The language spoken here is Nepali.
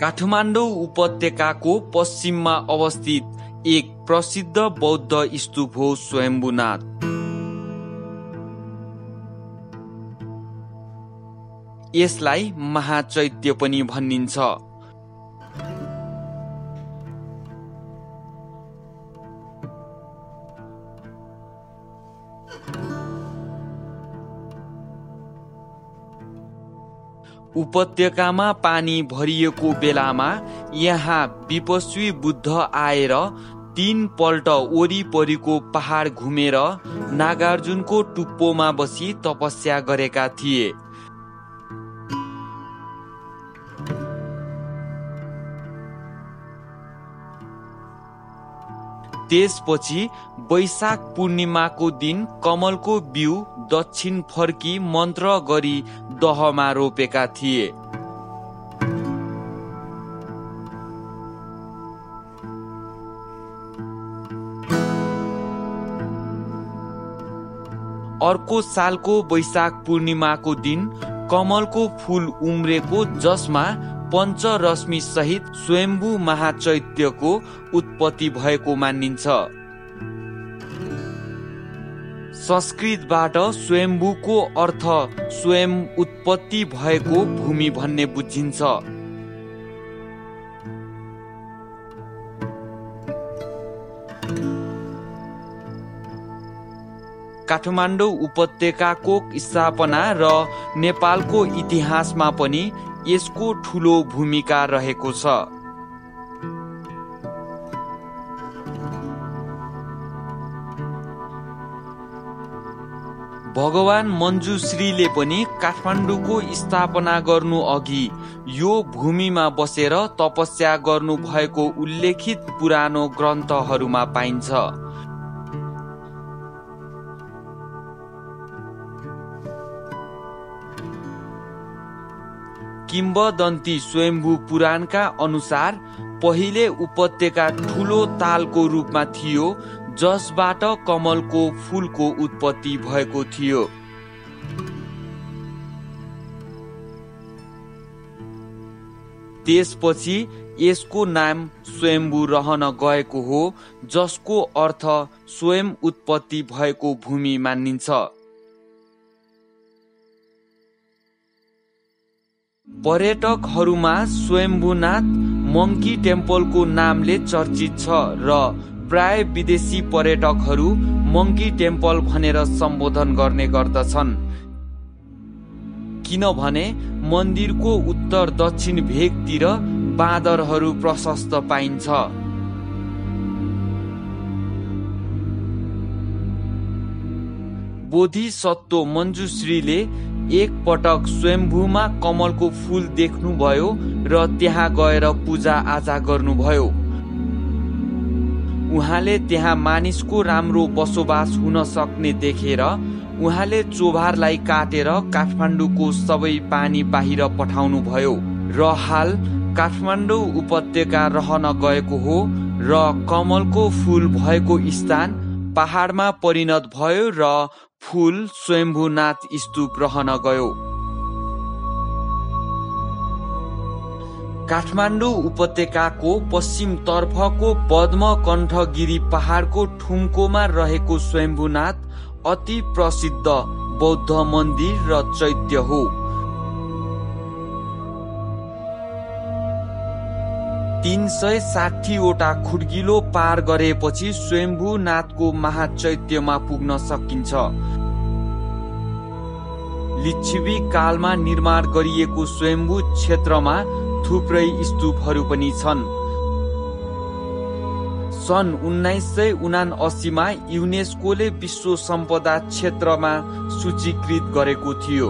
काठमाडौँ उपत्यकाको पश्चिममा अवस्थित एक प्रसिद्ध बौद्ध स्तूप हो स्वयम्भूनाथ। यसलाई महाचैत्य पनि भनिन्छ। उपत्यकामा पानी भरिएको बेलामा यहाँ विपस्वी बुद्ध आएर तीन पल्ट वरिपरिको पहाड घुमेर नागार्जुनको टुप्पोमा बसी तपस्या गरेका थिए। त्यसपछि वैशाख पूर्णिमाको दिन कमलको बिउ दक्षिण फर्की मन्त्र गरी दहमा रोपेका थिए। अर्को सालको वैशाख पूर्णिमाको दिन कमलको फुल उम्रेको जसमा पञ्चरश्मि सहित स्वयम्भू महाचैत्यको उत्पत्ति भएको मानिन्छ। संस्कृतबाट स्वयम्भूको अर्थ स्वयं उत्पत्ति भएको भूमि भन्ने बुझिन्छ। काठमाडौँ उपत्यकाको स्थापना र नेपालको इतिहासमा पनि यसको ठुलो भूमिका रहेको छ। भगवान मञ्जुश्रीले पनि काठमाडौँको स्थापना गर्नु अघि यो भूमिमा बसेर तपस्या गर्नु भएको उल्लेखित पुरानो ग्रन्थहरूमा पाइन्छ। किम्बदन्ती स्वयम्भू पुराणका अनुसार पहिले उपत्यका ठुलो तालको रूपमा थियो जसबाट कमलको फुलको उत्पत्ति भएको थियो। त्यसपछि यसको नाम स्वयम्भू रहन गएको हो जसको अर्थ स्वयं उत्पत्ति भएको भूमि मानिन्छ। पर्यटकहरूमा स्वयम्भूनाथ मङ्की टेम्पलको नामले चर्चित छ र प्राय विदेशी पर्यटकहरू मङ्की टेम्पल भनेर सम्बोधन गर्ने गर्दछन्। किनभने मन्दिरको उत्तर दक्षिण भेगतिर बाँदरहरू प्रशस्त पाइन्छ। बोधिसत्व मञ्जुश्रीले एक पटक स्वयम्भूमा कमलको फुल देख्नुभयो र त्यहाँ गएर पूजा आजा गर्नुभयो। उहाँले त्यहाँ मानिसको राम्रो बसोबास हुन सक्ने देखेर उहाँले चोभारलाई काटेर काठमाडौँको सबै पानी बाहिर पठाउनु भयो र हाल काठमाडौँ उपत्यका रहन गएको हो र कमलको फुल भएको स्थान पहाडमा परिणत भयो र फुल स्वयम्भूनाथ स्तूप रहन गयो। काठमाडौँ उपत्यकाको पश्चिम तर्फको पद्मकण्ठगिरी पहाडको ठुम्कोमा रहेको स्वयम्भूनाथ अति प्रसिद्ध बौद्ध मन्दिर र चैत्य हो। तिन सय साठीवटा खुड्किलो पार गरेपछि स्वयम्भूनाथको महाचैत्यमा पुग्न सकिन्छ। लिच्छिवी कालमा निर्माण गरिएको स्वयम्भू क्षेत्रमा थुप्रै स्तूपहरू पनि छन्। सन् उन्नाइस सय उना अस्सीमा युनेस्कोले विश्व सम्पदा क्षेत्रमा सूचीकृत गरेको थियो।